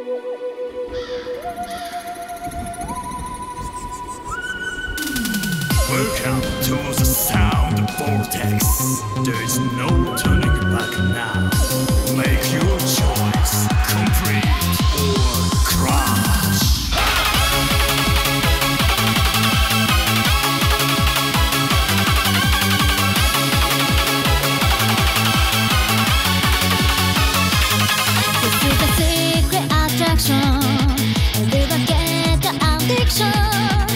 Welcome to the sound vortex. There is no turning back now. Is a the attraction